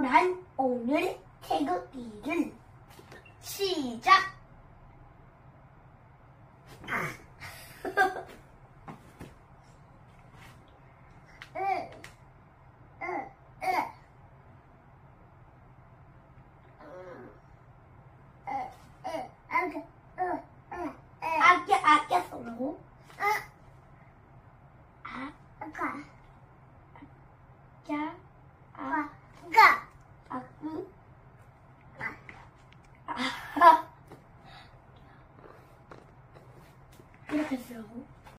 난 오늘 태극 일을 시작! 아. 으, 으, 으. 아껴 아껴 쓰고 아까 아. 이렇게 쓰라고?